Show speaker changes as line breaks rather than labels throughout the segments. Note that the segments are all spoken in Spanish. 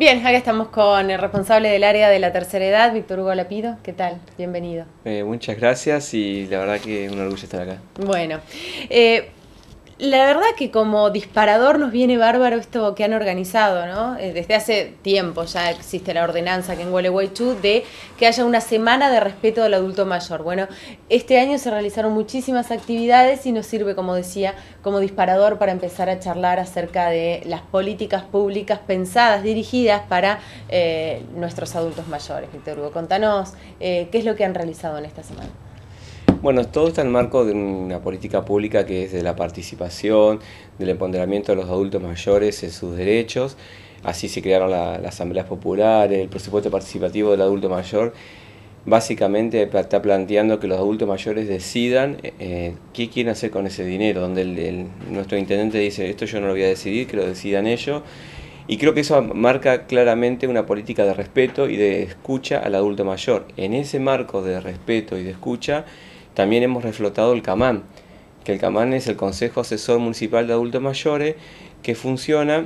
Bien, acá estamos con el responsable del área de la tercera edad, Víctor Hugo Lapido. ¿Qué tal? Bienvenido.
Eh, muchas gracias y la verdad que es un orgullo estar acá.
Bueno, eh, la verdad que como disparador nos viene bárbaro esto que han organizado, ¿no? Eh, desde hace tiempo ya existe la ordenanza que en Gualeguaychú de que haya una semana de respeto del adulto mayor. Bueno, este año se realizaron muchísimas actividades y nos sirve, como decía, como disparador para empezar a charlar acerca de las políticas públicas pensadas, dirigidas para eh, nuestros adultos mayores. Víctor Hugo, contanos eh, qué es lo que han realizado en esta semana.
Bueno, todo está en el marco de una política pública que es de la participación, del empoderamiento de los adultos mayores en sus derechos. Así se crearon las asambleas populares, el presupuesto participativo del adulto mayor. Básicamente está planteando que los adultos mayores decidan eh, qué quieren hacer con ese dinero, donde nuestro intendente dice, esto yo no lo voy a decidir, que lo decidan ellos. Y creo que eso marca claramente una política de respeto y de escucha al adulto mayor. En ese marco de respeto y de escucha, también hemos reflotado el CAMAN, que el CAMAN es el Consejo Asesor Municipal de Adultos Mayores, que funciona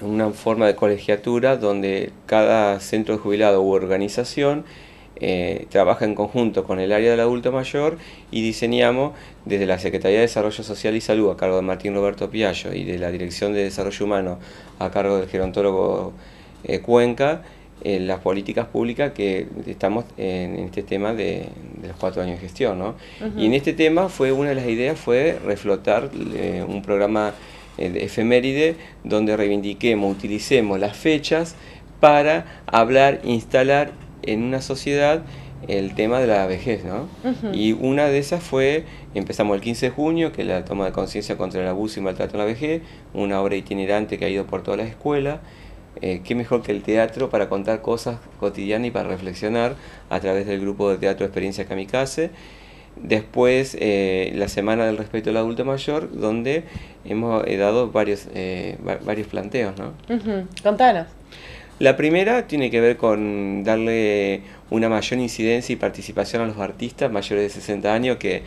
en una forma de colegiatura donde cada centro de jubilado u organización eh, trabaja en conjunto con el área del adulto mayor y diseñamos desde la Secretaría de Desarrollo Social y Salud a cargo de Martín Roberto Piallo y de la Dirección de Desarrollo Humano a cargo del gerontólogo eh, Cuenca, las políticas públicas que estamos en, este tema de, los cuatro años de gestión. ¿no? Y en este tema fue una de las ideas fue reflotar eh, un programa eh, de efeméride donde reivindiquemos, utilicemos las fechas para hablar, instalar en una sociedad el tema de la vejez, ¿no? Y una de esas fue, empezamos el 15 de junio, que es la toma de conciencia contra el abuso y maltrato en la vejez, una obra itinerante que ha ido por todas las escuelas, eh, qué mejor que el teatro para contar cosas cotidianas y para reflexionar a través del grupo de teatro Experiencia Kamikaze. Después, eh, la Semana del Respeto al Adulto Mayor, donde hemos dado varios, eh, varios planteos. ¿no?
Contanos.
La primera tiene que ver con darle una mayor incidencia y participación a los artistas mayores de 60 años que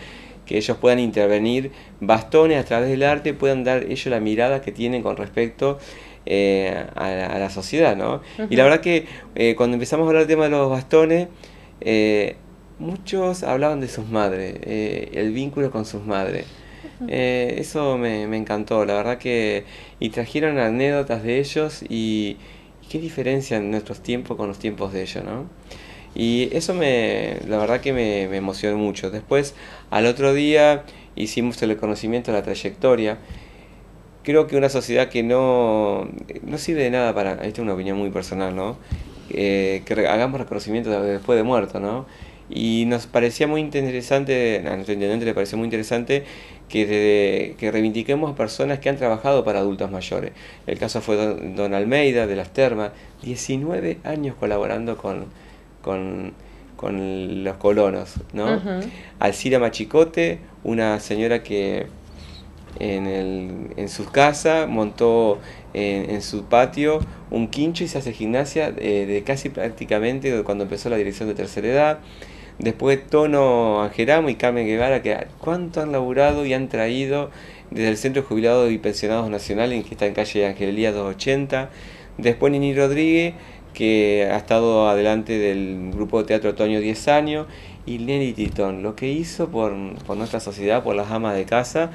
que ellos puedan intervenir bastones a través del arte, puedan dar ellos la mirada que tienen con respecto eh, a, la sociedad, ¿no? Y la verdad que eh, cuando empezamos a hablar del tema de los bastones, eh, muchos hablaban de sus madres, el vínculo con sus madres. eso me, encantó, la verdad que... Y trajeron anécdotas de ellos y, qué diferencia en nuestros tiempos con los tiempos de ellos, ¿no? Y eso me, la verdad que me, me emocionó mucho. Después, al otro día, hicimos el reconocimiento de la trayectoria creo que una sociedad que no, no sirve de nada para, esta es una opinión muy personal, ¿no? Eh, que hagamos reconocimiento después de muerto, ¿no? Y nos parecía muy interesante, a nuestro intendente le pareció muy interesante que, que reivindiquemos a personas que han trabajado para adultos mayores. El caso fue don, Almeida de las Termas, 19 años colaborando con, con, con los colonos, ¿no? Alcira Machicote, una señora que en, el, en su casa, montó en, su patio un quincho y se hace gimnasia eh, de casi prácticamente cuando empezó la dirección de tercera edad. Después Tono Angeramo y Carmen Guevara, que cuánto han laburado y han traído desde el Centro de Jubilados y Pensionados Nacional, que está en calle Angelía 280. Después Nini Rodríguez, que ha estado adelante del grupo de teatro Otoño 10 años. Y Nelly Titón, lo que hizo por, por nuestra sociedad, por las amas de casa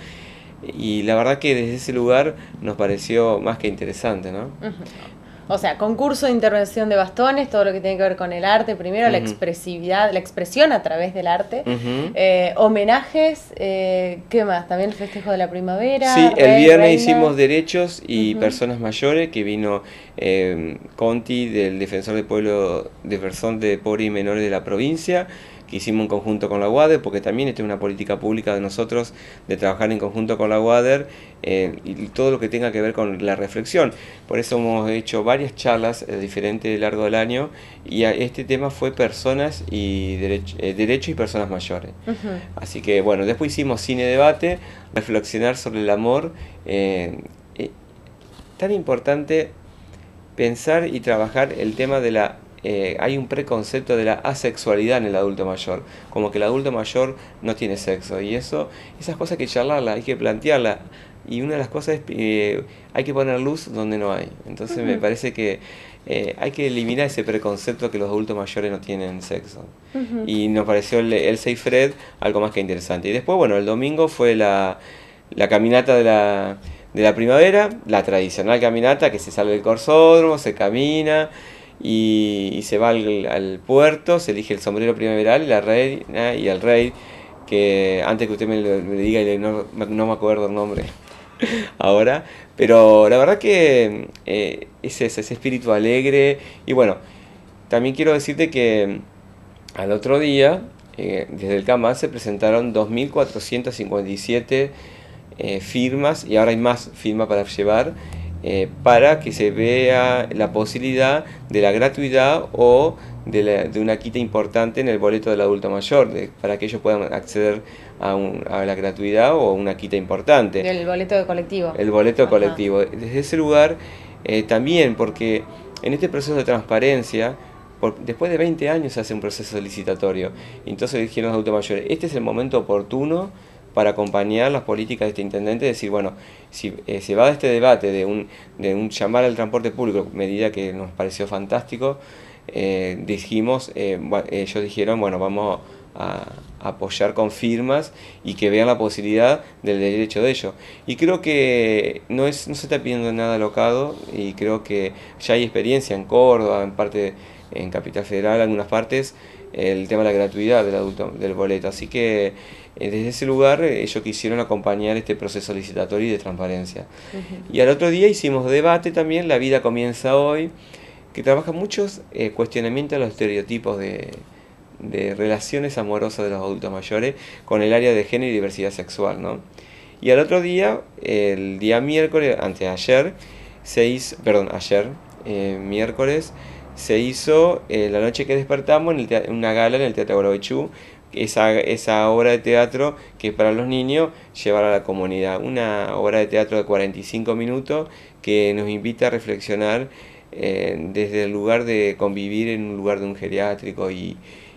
y la verdad que desde ese lugar nos pareció más que interesante, ¿no?
O sea, concurso de intervención de bastones, todo lo que tiene que ver con el arte, primero la expresividad, la expresión a través del arte, eh, homenajes, eh, ¿qué más? También el festejo de la primavera.
Sí, el viernes hicimos derechos y personas mayores, que vino eh, Conti del Defensor del Pueblo, Defensor de Pobres y Menores de la provincia, que hicimos en conjunto con la UADER, porque también esta es una política pública de nosotros de trabajar en conjunto con la UADER eh, y todo lo que tenga que ver con la reflexión. Por eso hemos hecho varias charlas eh, diferentes a lo largo del año y este tema fue personas y eh, derechos y personas mayores. Así que bueno, después hicimos cine debate, reflexionar sobre el amor. tan importante pensar y trabajar el tema de la eh, hay un preconcepto de la asexualidad en el adulto mayor, como que el adulto mayor no tiene sexo y eso, esas cosas hay que charlarla, hay que plantearla y una de las cosas es eh, hay que poner luz donde no hay. Entonces me parece que eh, hay que eliminar ese preconcepto que los adultos mayores no tienen sexo. Y nos pareció el, el Fred algo más que interesante. Y después, bueno, el domingo fue la, la caminata de la, de la primavera, la tradicional caminata que se sale del corsódromo, se camina y, se va al, puerto, se elige el sombrero primaveral y la reina y el rey, que antes que usted me, me diga no, no me acuerdo el nombre ahora, pero la verdad que eh, es ese, espíritu alegre. Y bueno, también quiero decirte que al otro día, eh, desde el CAMAS se presentaron 2.457 eh, firmas, y ahora hay más firmas para llevar, para que se vea la posibilidad de la gratuidad o de, una quita importante en el boleto del adulto mayor, para que ellos puedan acceder a, la gratuidad o una quita importante.
El boleto de colectivo.
El boleto colectivo. Desde ese lugar eh, también, porque en este proceso de transparencia, después de 20 años se hace un proceso licitatorio. Entonces dijeron los adultos mayores, este es el momento oportuno para acompañar las políticas de este intendente, decir, bueno, si eh, se va de este debate de un, de un llamar al transporte público, medida que nos pareció fantástico, eh, dijimos, eh, ellos dijeron, bueno, vamos a apoyar con firmas y que vean la posibilidad del derecho de ellos. Y creo que no, es, no se está pidiendo nada alocado y creo que ya hay experiencia en Córdoba, en parte en Capital Federal, en algunas partes, el tema de la gratuidad del adulto del boleto. Así que desde ese lugar ellos quisieron acompañar este proceso licitatorio y de transparencia. Y al otro día hicimos debate también, La vida comienza hoy que trabaja muchos eh, cuestionamientos a los estereotipos de, relaciones amorosas de los adultos mayores con el área de género y diversidad sexual, ¿no? Y al otro día, el día miércoles, antes de ayer, se hizo, perdón, ayer, eh, miércoles, se hizo eh, La noche que despertamos en, una gala en el Teatro Gualeguaychú, esa, esa obra de teatro que para los niños llevar a la comunidad. Una obra de teatro de 45 minutos que nos invita a reflexionar eh, desde el lugar de convivir en un lugar de un geriátrico y,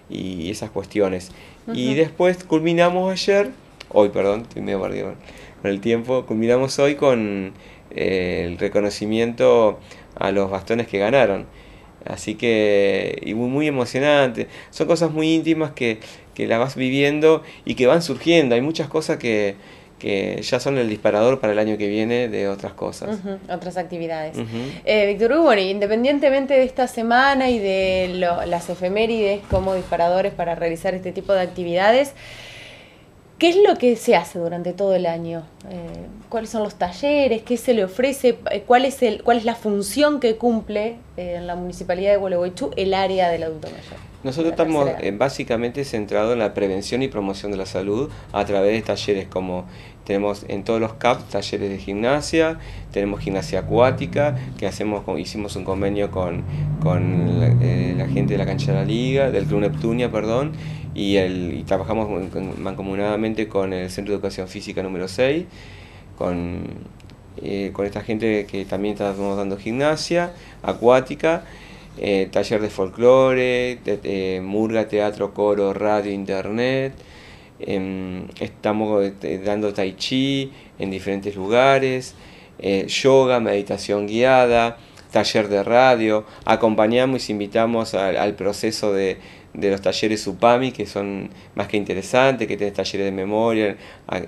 esas cuestiones. Y después culminamos ayer, hoy, perdón, estoy medio perdido con el tiempo, culminamos hoy con eh, el reconocimiento a los bastones que ganaron. Así que, y muy, muy emocionante. Son cosas muy íntimas que, que la vas viviendo y que van surgiendo. Hay muchas cosas que, que ya son el disparador para el año que viene de otras cosas.
otras actividades. Eh, Víctor Hugo, bueno, independientemente de esta semana y de las efemérides como disparadores para realizar este tipo de actividades, ¿qué es lo que se hace durante todo el año? Eh, ¿Cuáles son los talleres? ¿Qué se le ofrece? Eh, ¿Cuál es, el, cuál es la función que cumple en la Municipalidad de Gualeguaychú el área del adulto mayor?
Nosotros estamos eh, básicamente centrados en la prevención y promoción de la salud a través de talleres como tenemos en todos los CAP talleres de gimnasia, tenemos gimnasia acuática, que hacemos hicimos un convenio con, eh, la, gente de la cancha de la liga, del Club Neptunia, perdón, y, el, trabajamos mancomunadamente con el Centro de Educación Física número 6, con, eh, con esta gente que también estamos dando gimnasia acuática. Eh, taller de folclore, murga, teatro, coro, radio, internet. Em, estamos este, dando tai chi en diferentes lugares, eh, yoga, meditación guiada, taller de radio. Acompañamos y invitamos al, proceso de, los talleres UPAMI, que son más que interesantes, que tienen talleres de memoria,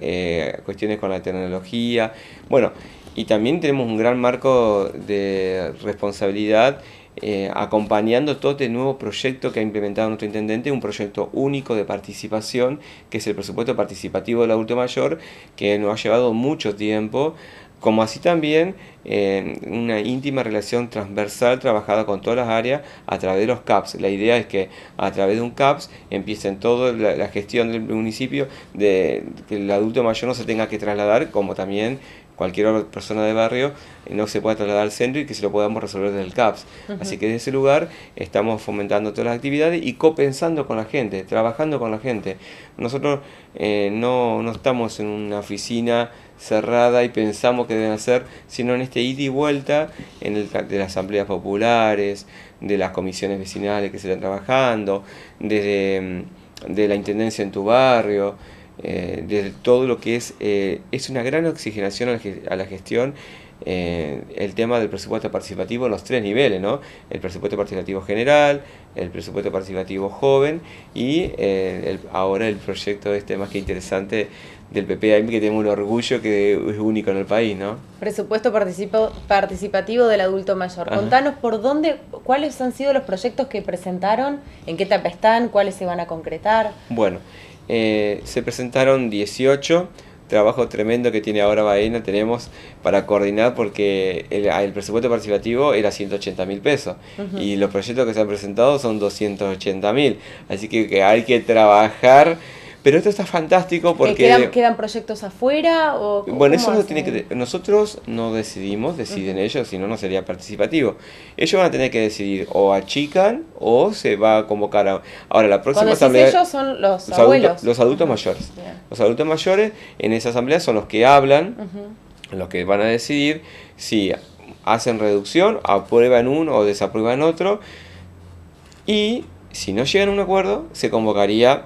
eh, cuestiones con la tecnología. Bueno, y también tenemos un gran marco de responsabilidad eh, acompañando todo este nuevo proyecto que ha implementado nuestro intendente, un proyecto único de participación, que es el presupuesto participativo del adulto mayor, que nos ha llevado mucho tiempo, como así también eh, una íntima relación transversal trabajada con todas las áreas a través de los CAPS. La idea es que a través de un CAPS empiecen toda la, la gestión del municipio, de que el adulto mayor no se tenga que trasladar, como también cualquier persona de barrio eh, no se pueda trasladar al centro y que se lo podamos resolver desde el CAPS. Así que desde ese lugar estamos fomentando todas las actividades y copensando con la gente, trabajando con la gente. Nosotros eh, no, no estamos en una oficina cerrada y pensamos que deben hacer, sino en este ida y vuelta en el, de las asambleas populares, de las comisiones vecinales que se están trabajando, desde mm, de la intendencia en tu barrio, eh, de todo lo que es, eh, es una gran oxigenación a la, gestión eh, el tema del presupuesto participativo en los tres niveles, ¿no? El presupuesto participativo general, el presupuesto participativo joven y ahora el proyecto este más que interesante del PPAM que tenemos un orgullo que es único en el país, ¿no?
Presupuesto participativo del adulto mayor. Contanos por dónde, cuáles han sido los proyectos que presentaron, en qué etapa están, cuáles se van a concretar.
Bueno, eh, se presentaron 18, trabajo tremendo que tiene ahora Baena, tenemos para coordinar porque el, presupuesto participativo era 180 mil pesos. Y los proyectos que se han presentado son 280 mil, así que hay que trabajar pero esto está fantástico porque...
¿Quedan, ¿Quedan, proyectos afuera? O,
bueno, eso no tiene que... Nosotros no decidimos, deciden ellos, si no, no sería participativo. Ellos van a tener que decidir o achican o se va a convocar a... Ahora, la próxima asamblea...
ellos son los, abuelos.
los adultos mayores. Los adultos mayores en esa asamblea son los que hablan, los que van a decidir si hacen reducción, aprueban uno o desaprueban otro. Y si no llegan a un acuerdo, se convocaría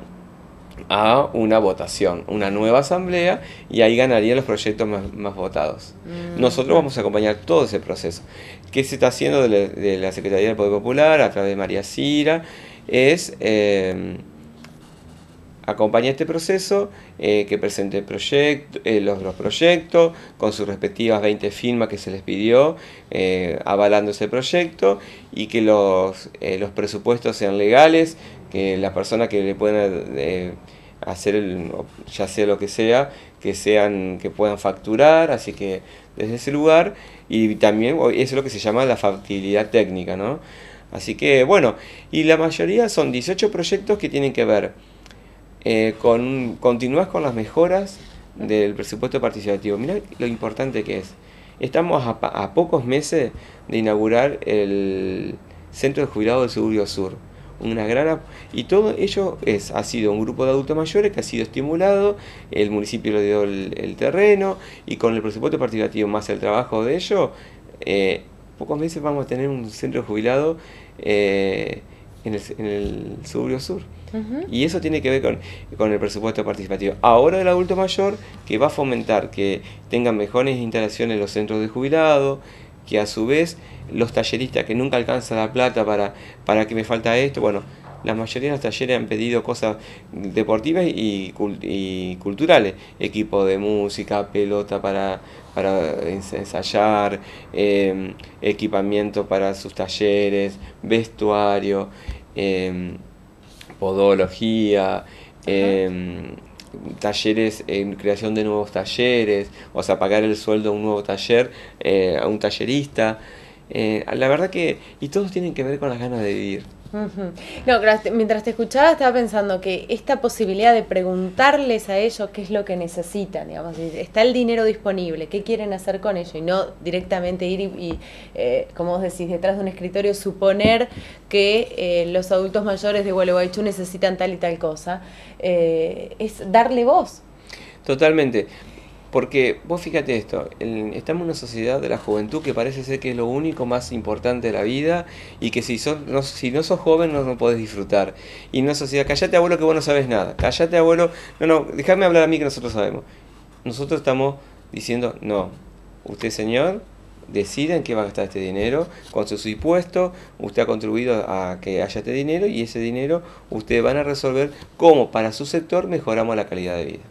a una votación, una nueva asamblea y ahí ganarían los proyectos más, votados. Mm. Nosotros vamos a acompañar todo ese proceso. ¿Qué se está haciendo de la, Secretaría del Poder Popular a través de María Cira? Es eh, acompañar este proceso, eh, que presente eh, los, los, proyectos con sus respectivas 20 firmas que se les pidió, avalando ese proyecto y que los, los presupuestos sean legales, que las personas que le puedan hacer el, ya sea lo que sea, que sean, que puedan facturar, así que desde ese lugar, y también eso es lo que se llama la factibilidad técnica, ¿no? Así que bueno, y la mayoría son 18 proyectos que tienen que ver eh, con continuar con las mejoras del presupuesto participativo. Mira lo importante que es. Estamos a, a pocos meses de inaugurar el Centro de Jubilados del Suburbio Sur una gran y todo ello es ha sido un grupo de adultos mayores que ha sido estimulado el municipio le dio el, terreno y con el presupuesto participativo más el trabajo de ello eh, pocos meses vamos a tener un centro jubilado eh, en, el, en el suburbio sur y eso tiene que ver con, con, el presupuesto participativo. Ahora el adulto mayor que va a fomentar que tengan mejores instalaciones en los centros de jubilado, que a su vez los talleristas que nunca alcanzan la plata para, para que me falta esto, bueno, la mayoría de los talleres han pedido cosas deportivas y, y culturales, equipo de música, pelota para, para ensayar, em, equipamiento para sus talleres, vestuario, em, podología, talleres en creación de nuevos talleres, o sea, pagar el sueldo a un nuevo taller, eh, a un tallerista. Eh, la verdad que, y todos tienen que ver con las ganas de vivir.
No, mientras te escuchaba estaba pensando que esta posibilidad de preguntarles a ellos qué es lo que necesitan, digamos, está el dinero disponible, qué quieren hacer con ello y no directamente ir y, eh, como vos decís, detrás de un escritorio suponer que eh, los adultos mayores de Gualeguaychú necesitan tal y tal cosa, eh, es darle voz.
Totalmente. Porque vos fíjate esto, estamos en una sociedad de la juventud que parece ser que es lo único más importante de la vida y que si, no, si no sos joven no, no podés disfrutar. Y una sociedad, callate abuelo que vos no sabes nada, callate abuelo, no, no, déjame hablar a mí que nosotros sabemos. Nosotros estamos diciendo, no, usted señor, decida en qué va a gastar este dinero, con su impuestos, usted ha contribuido a que haya este dinero y ese dinero ustedes van a resolver cómo para su sector mejoramos la calidad de vida.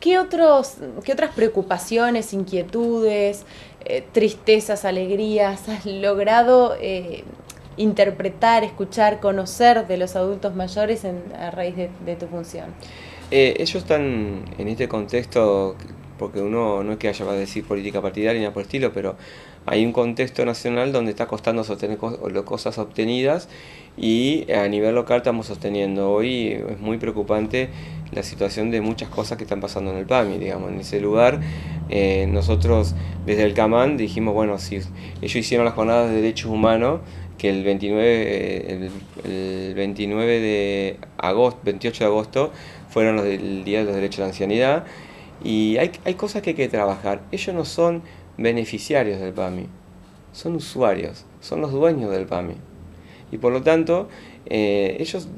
¿Qué, otros, ¿Qué otras preocupaciones, inquietudes, eh, tristezas, alegrías has logrado eh, interpretar, escuchar, conocer de los adultos mayores a raíz de, tu función?
Eh, ellos están en este contexto, porque uno no es que haya a decir política partidaria ni por el estilo, pero hay un contexto nacional donde está costando sostener cosas obtenidas y a nivel local estamos sosteniendo. Hoy es muy preocupante la situación de muchas cosas que están pasando en el PAMI, digamos, en ese lugar. Eh, nosotros desde el CAMAN dijimos, bueno, si ellos hicieron las jornadas de derechos humanos, que el 29, el, 29 de agosto, 28 de agosto, fueron los del Día de los Derechos de la Ancianidad, Y hay, hay cosas que hay que trabajar. Ellos no son beneficiarios del PAMI, son usuarios, son los dueños del PAMI. Y por lo tanto, eh, ellos,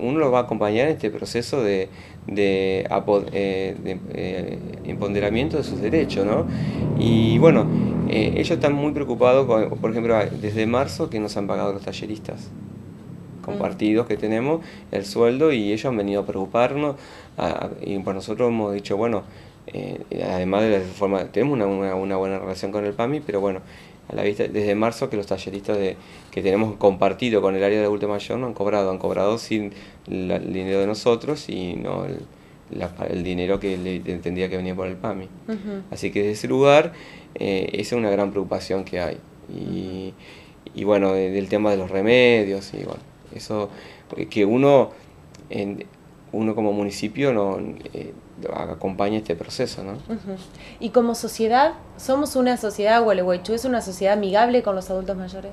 uno los va a acompañar en este proceso de, de, eh, eh, empoderamiento de sus derechos, ¿no? Y bueno, ellos están muy preocupados, por ejemplo, desde marzo que nos han pagado los talleristas compartidos que tenemos, el sueldo, y ellos han venido a preocuparnos, y por nosotros hemos dicho, bueno, además de la forma, tenemos una, una, buena relación con el PAMI, pero bueno, a la vista desde marzo que los talleristas de, que tenemos compartido con el área de adulto mayor no han cobrado, han cobrado sin el dinero de nosotros y no el, el dinero que le entendía que venía por el PAMI. Así que desde ese lugar eh, esa es una gran preocupación que hay. Y, y bueno, del tema de los remedios y bueno, eso que uno, en, uno como municipio no eh, acompaña este proceso, ¿no?
Y como sociedad, somos una sociedad, Gualeguaychú es una sociedad amigable con los adultos mayores.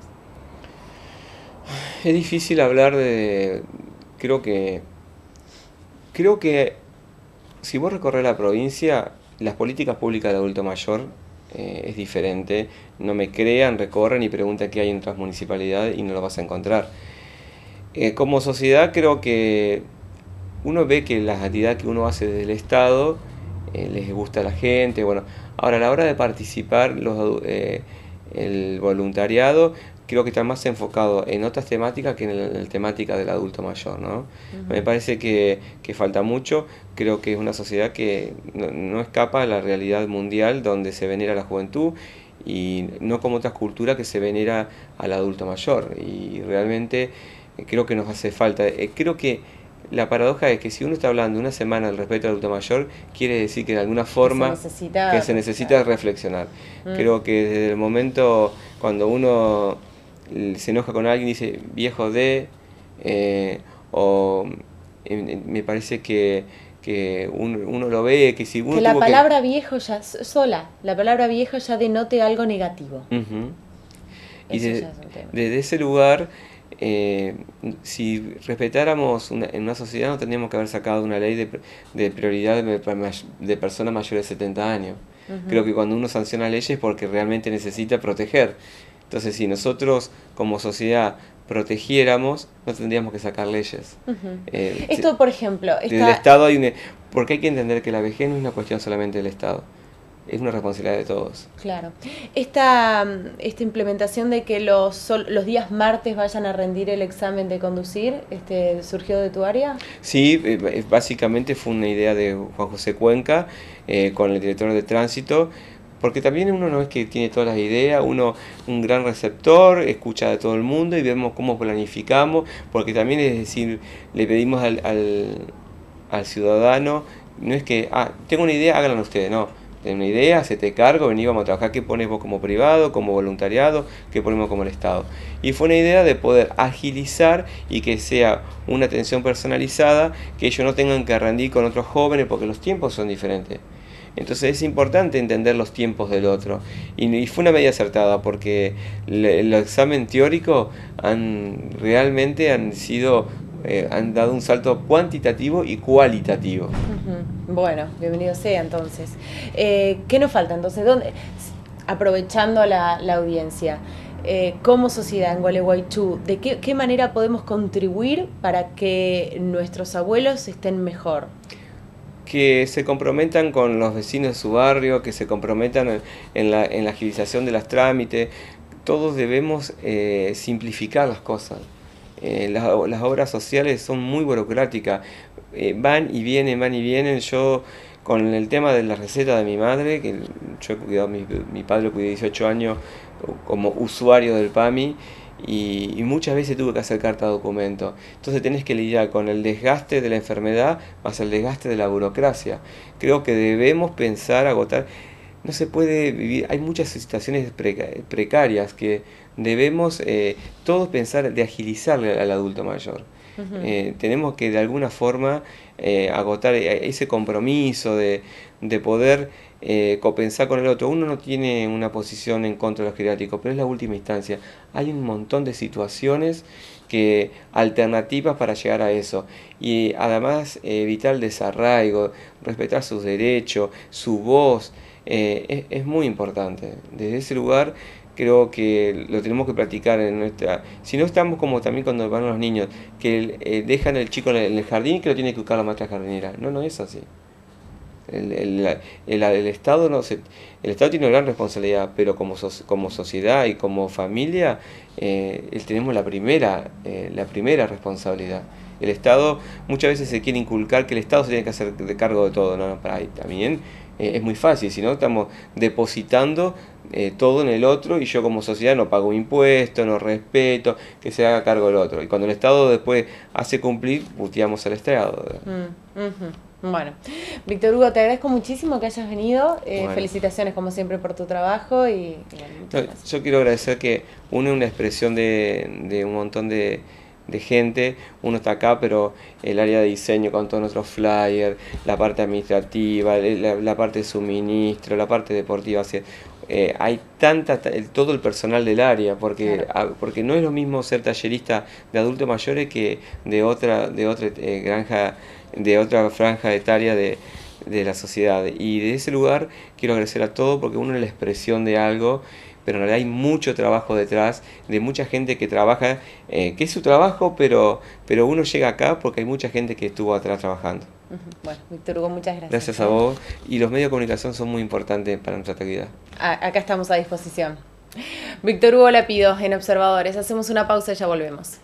Es difícil hablar de, creo que, creo que si vos recorres la provincia, las políticas públicas de adulto mayor eh, es diferente. No me crean, recorren y preguntan qué hay en otras municipalidades y no lo vas a encontrar. Eh, como sociedad creo que uno ve que las actividades que uno hace desde el Estado eh, les gusta a la gente. Bueno, ahora a la hora de participar, los, el voluntariado creo que está más enfocado en otras temáticas que en la temática del adulto mayor, ¿no? Me parece que, falta mucho, creo que es una sociedad que no, escapa a la realidad mundial donde se venera la juventud y no como otras culturas que se venera al adulto mayor y realmente eh, creo que nos hace falta. Eh, creo que la paradoja es que si uno está hablando una semana al respecto al adulto mayor, quiere decir que de alguna forma que se necesita, reflexionar. Mm. Creo que desde el momento cuando uno se enoja con alguien y dice viejo de, eh, o me parece que, que uno, lo ve, que si uno...
Que la palabra viejo ya, sola, la palabra viejo ya denote algo negativo.
Y desde ese lugar, eh, si respetáramos en una sociedad no tendríamos que haber sacado una ley de, de prioridad de, de, personas mayores de 70 años. Creo que cuando uno sanciona leyes es porque realmente necesita proteger. Entonces, si nosotros como sociedad protegiéramos, no tendríamos que sacar leyes.
Eh, Esto, por ejemplo...
Del Estado hay un... Porque hay que entender que la vejez no es una cuestión solamente del Estado es una responsabilidad de todos.
Claro. Esta, esta implementación de que los, los días martes vayan a rendir el examen de conducir, este, ¿surgió de tu área?
Sí, eh, básicamente fue una idea de Juan José Cuenca eh, con el director de tránsito porque también uno no es que tiene todas las ideas, uno un gran receptor, escucha a todo el mundo y vemos cómo planificamos, porque también es decir, le pedimos al, al, ciudadano, no es que, ah, tengo una idea, háganlo ustedes, no. Tengo una idea, se te cargo, vení, vamos a trabajar, ¿qué pones vos como privado, como voluntariado, qué ponemos como el Estado? Y fue una idea de poder agilizar y que sea una atención personalizada, que ellos no tengan que rendir con otros jóvenes, porque los tiempos son diferentes. Entonces es importante entender los tiempos del otro. Y, fue una medida acertada porque el examen teórico han, realmente han sido eh, han dado un salto cuantitativo y cualitativo.
Bueno, bienvenido sea entonces. Eh, ¿Qué nos falta entonces? ¿Dónde? Aprovechando la, la audiencia, eh, como sociedad en Gualeguaychú, ¿de qué, qué manera podemos contribuir para que nuestros abuelos estén mejor?
que se comprometan con los vecinos de su barrio, que se comprometan en, la, en la, agilización de los trámites. Todos debemos eh, simplificar las cosas. Eh, las, obras sociales son muy burocráticas, eh, van y vienen, van y vienen. Yo con el tema de la receta de mi madre, que yo he cuidado, mi, padre cuidó 18 años como usuario del PAMI, y, muchas veces tuve que hacer carta de documento. Entonces tenés que lidiar con el desgaste de la enfermedad más el desgaste de la burocracia. Creo que debemos pensar, agotar. No se puede vivir, hay muchas situaciones precarias que debemos eh, todos pensar de agilizarle al adulto mayor. Eh, tenemos que de alguna forma eh, agotar ese compromiso de, de poder eh, compensar con el otro. Uno no tiene una posición en contra de los geriátricos, pero es la última instancia. Hay un montón de situaciones que alternativas para llegar a eso y además evitar el desarraigo, respetar sus derechos, su voz, eh, es, es, muy importante. Desde ese lugar creo que lo tenemos que practicar en nuestra... Si no estamos como también cuando van los niños, que eh, dejan el chico en el jardín y que lo tiene que buscar la maestra jardinera. No, no es así. El, el, el, Estado no el Estado tiene una gran responsabilidad, pero como, como sociedad y como familia eh, tenemos la primera, eh, la primera responsabilidad. El Estado muchas veces se quiere inculcar que el Estado se tiene que hacer de cargo de todo, no, para ahí también eh, es muy fácil, si no estamos depositando eh, todo en el otro y yo como sociedad no pago impuestos, no respeto, que se haga cargo del otro. Y cuando el Estado después hace cumplir, puteamos al Estado.
Mm, bueno, Víctor Hugo, te agradezco muchísimo que hayas venido. Eh, felicitaciones como siempre por tu trabajo. y,
Yo quiero agradecer que une una expresión de, de un montón de de gente, uno está acá, pero el área de diseño con todos nuestros flyers, la parte administrativa, la, parte de suministro, la parte deportiva, eh, hay tanta, todo el personal del área, porque, porque no es lo mismo ser tallerista de adultos mayores que de otra, de otra eh, granja, de otra franja etaria de, de la sociedad. Y de ese lugar quiero agradecer a todos porque uno es la expresión de algo pero en realidad hay mucho trabajo detrás de mucha gente que trabaja, eh, que es su trabajo, pero, pero uno llega acá porque hay mucha gente que estuvo atrás trabajando.
Bueno, Víctor Hugo, muchas gracias.
Gracias a vos. Y los medios de comunicación son muy importantes para nuestra actividad.
acá estamos a disposición. Víctor Hugo Lapido, en Observadores. Hacemos una pausa y ya volvemos.